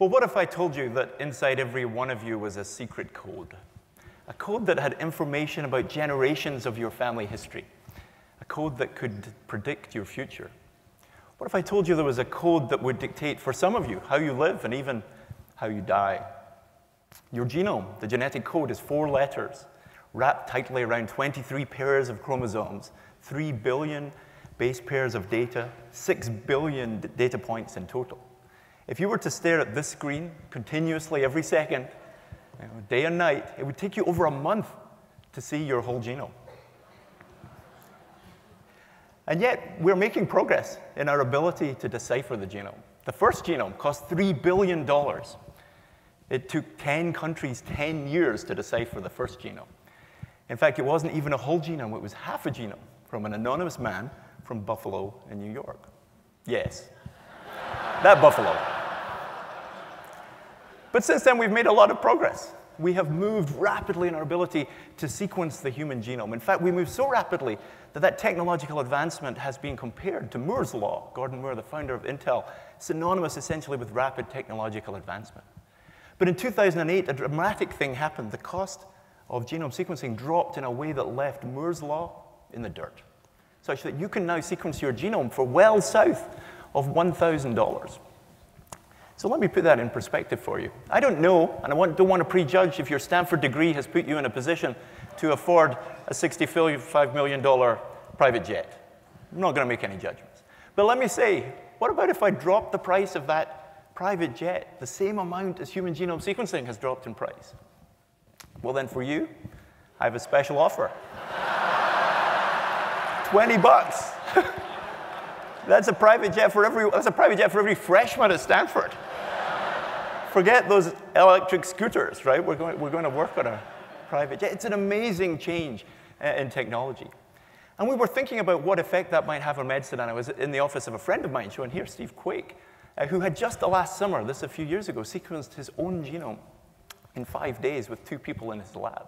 Well, what if I told you that inside every one of you was a secret code? A code that had information about generations of your family history. A code that could predict your future. What if I told you there was a code that would dictate for some of you how you live and even how you die? Your genome, the genetic code, is four letters wrapped tightly around 23 pairs of chromosomes, 3 billion base pairs of data, 6 billion data points in total. If you were to stare at this screen continuously every second, you know, day and night, it would take you over a month to see your whole genome. And yet, we're making progress in our ability to decipher the genome. The first genome cost $3 billion. It took 10 countries 10 years to decipher the first genome. In fact, it wasn't even a whole genome, it was half a genome from an anonymous man from Buffalo in New York. Yes, that Buffalo. But since then, we've made a lot of progress. We have moved rapidly in our ability to sequence the human genome. In fact, we moved so rapidly that that technological advancement has been compared to Moore's Law. Gordon Moore, the founder of Intel, synonymous essentially with rapid technological advancement. But in 2008, a dramatic thing happened. The cost of genome sequencing dropped in a way that left Moore's Law in the dirt, such that you can now sequence your genome for well south of $1,000. So let me put that in perspective for you. I don't know, and I want, don't want to prejudge if your Stanford degree has put you in a position to afford a $65 million private jet. I'm not going to make any judgments. But let me say, what about if I drop the price of that private jet the same amount as human genome sequencing has dropped in price? Well, then for you, I have a special offer 20 bucks. that's a private jet for every, that's a private jet for every freshman at Stanford forget those electric scooters, right? We're going, we're going to work on a private jet. It's an amazing change uh, in technology. And we were thinking about what effect that might have on medicine, and I was in the office of a friend of mine, shown here, Steve Quake, uh, who had just the last summer, this a few years ago, sequenced his own genome in five days with two people in his lab.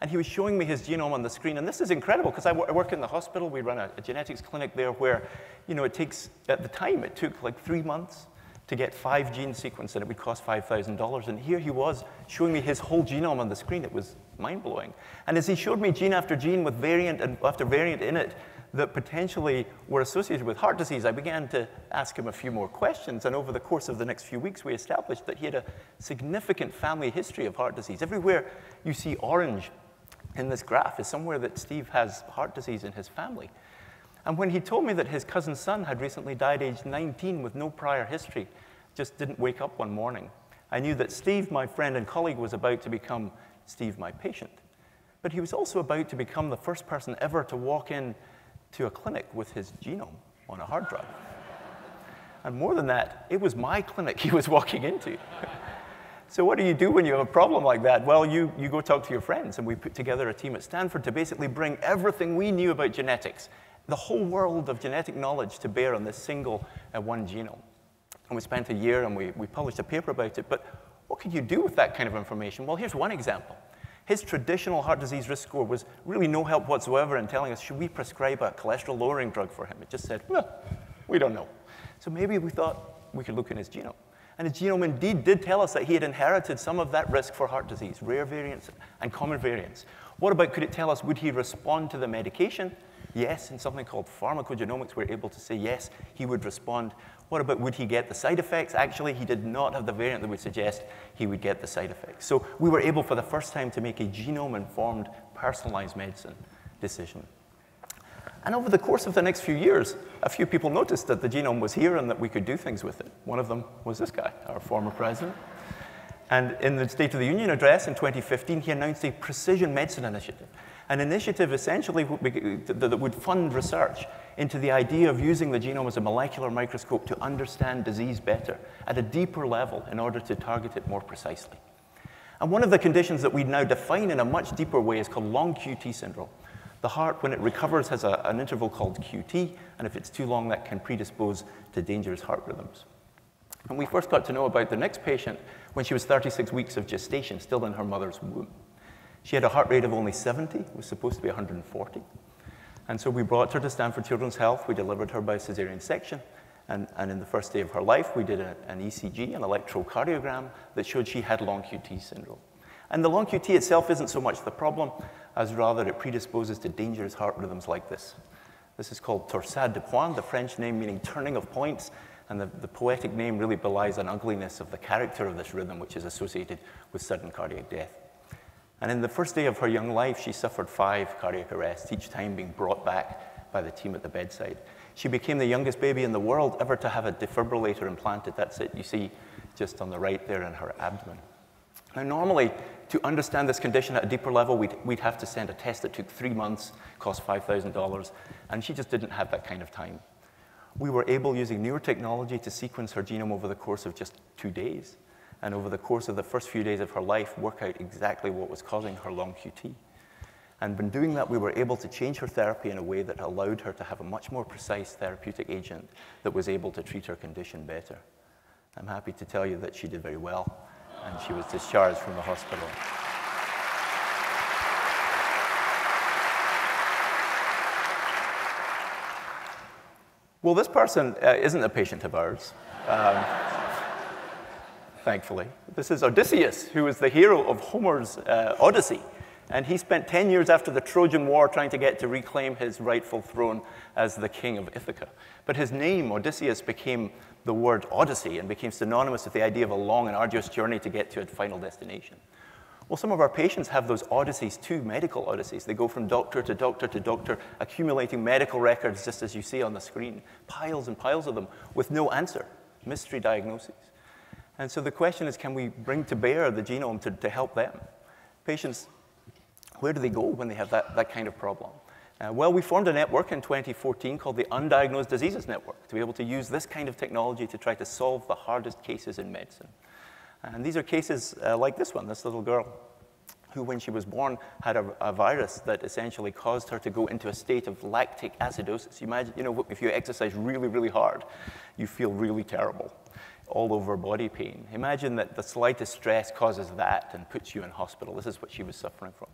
And he was showing me his genome on the screen. And this is incredible because I work in the hospital. We run a, a genetics clinic there where, you know, it takes, at the time, it took like three months to get five gene sequence and it would cost $5,000. And here he was showing me his whole genome on the screen. It was mind blowing. And as he showed me gene after gene with variant and after variant in it that potentially were associated with heart disease, I began to ask him a few more questions. And over the course of the next few weeks, we established that he had a significant family history of heart disease. Everywhere you see orange in this graph is somewhere that Steve has heart disease in his family. And when he told me that his cousin's son had recently died aged 19 with no prior history, just didn't wake up one morning, I knew that Steve, my friend and colleague, was about to become Steve, my patient. But he was also about to become the first person ever to walk in to a clinic with his genome on a hard drive. And more than that, it was my clinic he was walking into. so what do you do when you have a problem like that? Well, you, you go talk to your friends, and we put together a team at Stanford to basically bring everything we knew about genetics the whole world of genetic knowledge to bear on this single uh, one genome. And we spent a year and we, we published a paper about it. But what could you do with that kind of information? Well, here's one example. His traditional heart disease risk score was really no help whatsoever in telling us, should we prescribe a cholesterol lowering drug for him? It just said, well, we don't know. So maybe we thought we could look in his genome. And his genome indeed did tell us that he had inherited some of that risk for heart disease, rare variants and common variants. What about could it tell us, would he respond to the medication? Yes, in something called pharmacogenomics, we're able to say yes, he would respond. What about would he get the side effects? Actually, he did not have the variant that would suggest he would get the side effects. So we were able for the first time to make a genome-informed personalized medicine decision. And over the course of the next few years, a few people noticed that the genome was here and that we could do things with it. One of them was this guy, our former president. And in the State of the Union address in 2015, he announced a precision medicine initiative an initiative essentially that would fund research into the idea of using the genome as a molecular microscope to understand disease better at a deeper level in order to target it more precisely. And one of the conditions that we now define in a much deeper way is called long QT syndrome. The heart, when it recovers, has a, an interval called QT, and if it's too long, that can predispose to dangerous heart rhythms. And we first got to know about the next patient when she was 36 weeks of gestation, still in her mother's womb. She had a heart rate of only 70, it was supposed to be 140. And so we brought her to Stanford Children's Health. We delivered her by cesarean section. And, and in the first day of her life, we did a, an ECG, an electrocardiogram, that showed she had long QT syndrome. And the long QT itself isn't so much the problem, as rather it predisposes to dangerous heart rhythms like this. This is called torsade de pointes, the French name meaning turning of points, and the, the poetic name really belies an ugliness of the character of this rhythm, which is associated with sudden cardiac death. And in the first day of her young life, she suffered five cardiac arrests, each time being brought back by the team at the bedside. She became the youngest baby in the world ever to have a defibrillator implanted. That's it, you see just on the right there in her abdomen. Now, normally, to understand this condition at a deeper level, we'd, we'd have to send a test that took three months, cost $5,000, and she just didn't have that kind of time. We were able, using newer technology, to sequence her genome over the course of just two days, and over the course of the first few days of her life, work out exactly what was causing her long QT. And in doing that, we were able to change her therapy in a way that allowed her to have a much more precise therapeutic agent that was able to treat her condition better. I'm happy to tell you that she did very well and she was discharged from the hospital. Well, this person uh, isn't a patient of ours, um, thankfully. This is Odysseus, who is the hero of Homer's uh, Odyssey. And he spent 10 years after the Trojan War trying to get to reclaim his rightful throne as the king of Ithaca. But his name, Odysseus, became the word Odyssey and became synonymous with the idea of a long and arduous journey to get to a final destination. Well, some of our patients have those odysseys too, medical odysseys. They go from doctor to doctor to doctor, accumulating medical records just as you see on the screen, piles and piles of them with no answer, mystery diagnoses. And so the question is can we bring to bear the genome to, to help them? Patients, where do they go when they have that, that kind of problem? Uh, well, we formed a network in 2014 called the Undiagnosed Diseases Network to be able to use this kind of technology to try to solve the hardest cases in medicine. And these are cases uh, like this one, this little girl, who, when she was born, had a, a, virus that essentially caused her to go into a state of lactic acidosis. You imagine, you know, if you exercise really, really hard, you feel really terrible all over body pain. Imagine that the slightest stress causes that and puts you in hospital. This is what she was suffering from.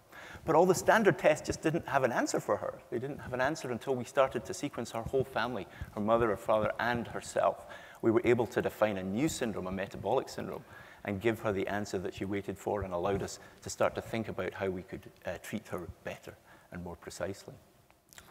But all the standard tests just didn't have an answer for her. They didn't have an answer until we started to sequence her whole family, her mother, her father, and herself. We were able to define a new syndrome, a metabolic syndrome, and give her the answer that she waited for and allowed us to start to think about how we could uh, treat her better and more precisely.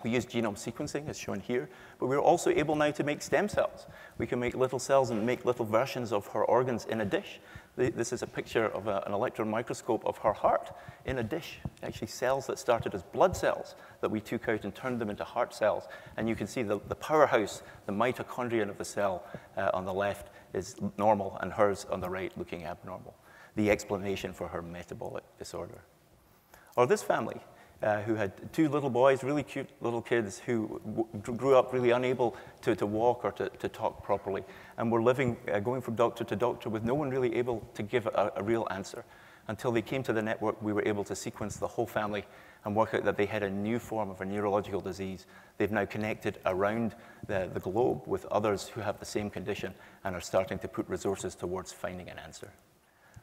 We use genome sequencing, as shown here, but we're also able now to make stem cells. We can make little cells and make little versions of her organs in a dish. This is a picture of a, an electron microscope of her heart in a dish. Actually, cells that started as blood cells that we took out and turned them into heart cells. And you can see the, the powerhouse, the mitochondrion of the cell uh, on the left is normal, and hers on the right looking abnormal. The explanation for her metabolic disorder. Or this family uh, who had two little boys, really cute little kids who grew up really unable to, to walk or to, to talk properly, and were living, uh, going from doctor to doctor with no one really able to give a, a real answer. Until they came to the network, we were able to sequence the whole family and work out that they had a new form of a neurological disease. They've now connected around the, the globe with others who have the same condition and are starting to put resources towards finding an answer.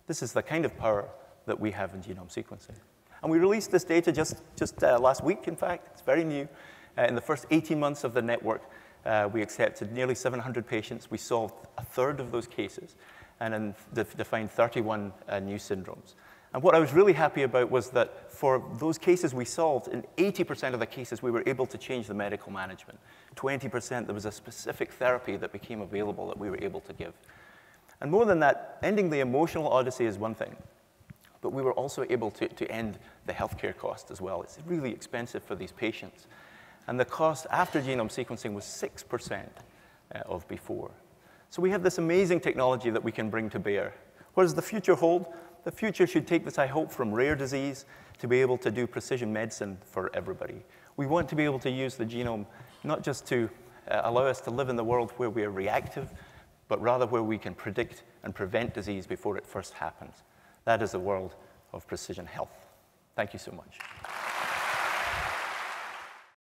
This is the kind of power that we have in genome sequencing. And we released this data just, just uh, last week, in fact. It's very new. Uh, in the first 18 months of the network, uh, we accepted nearly 700 patients. We solved a third of those cases and defined 31 uh, new syndromes. And what I was really happy about was that for those cases we solved, in 80% of the cases, we were able to change the medical management. 20%, there was a specific therapy that became available that we were able to give. And more than that, ending the emotional odyssey is one thing. But we were also able to, to end the healthcare cost as well. It's really expensive for these patients. And the cost after genome sequencing was 6% uh, of before. So we have this amazing technology that we can bring to bear. What does the future hold? The future should take this, I hope, from rare disease to be able to do precision medicine for everybody. We want to be able to use the genome not just to uh, allow us to live in the world where we are reactive, but rather where we can predict and prevent disease before it first happens. That is the world of precision health. Thank you so much.